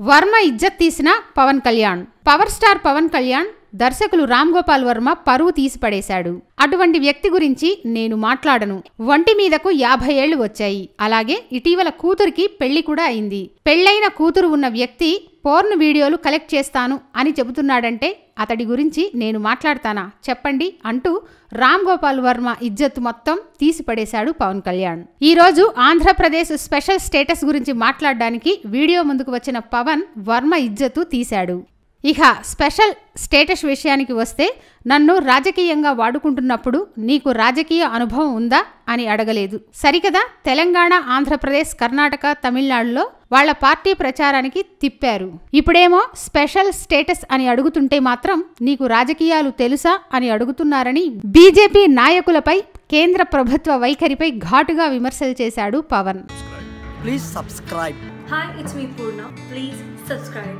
వర్మ ఇజ్జత్ తీసిన Pawan Kalyan power star Pawan Kalyan దర్శకులు రామ్ గోపాల్ వర్మ పరువు తీసిపడేశాడు. అటువంటి వ్యక్తి గురించి నేను మాట్లాడను. వంటి మీదకు యాభై ఏళ్ళు వచ్చాయి. అలాగే ఇటీవల కూతురికి పెళ్ళి కూడా అయింది. పెళ్ళైన కూతురు ఉన్న వ్యక్తి పోర్న్ వీడియోలు కలెక్ట్ చేస్తాను అని చెబుతున్నాడంటే అతడి గురించి నేను మాట్లాడతానా? చెప్పండి అంటూ రామ్ గోపాల్ వర్మ ఇజ్జత్ మొత్తం తీసిపడేశాడు పవన్ కళ్యాణ్. ఈరోజు ఆంధ్రప్రదేశ్ స్పెషల్ స్టేటస్ గురించి మాట్లాడడానికి వీడియో ముందుకు వచ్చిన పవన్ వర్మ ఇజ్జత్తు తీశాడు. ఇక స్పెషల్ స్టేటస్ విషయానికి వస్తే నన్ను రాజకీయంగా వాడుకుంటున్నప్పుడు నీకు రాజకీయ అనుభవం ఉందా అని అడగలేదు సరికదా తెలంగాణ ఆంధ్రప్రదేశ్ కర్ణాటక తమిళనాడులో వాళ్ళ పార్టీ ప్రచారానికి తిప్పారు ఇప్పుడేమో స్పెషల్ స్టేటస్ అని అడుగుతుంటే మాత్రం నీకు రాజకీయాలు తెలుసా అని అడుగుతున్నారని బీజేపీ నాయకులపై కేంద్ర ప్రభుత్వ వైఖరిపై ఘాటుగా విమర్శలు చేశాడు Pawan Please subscribe. Hi, it's me Purna. Please subscribe.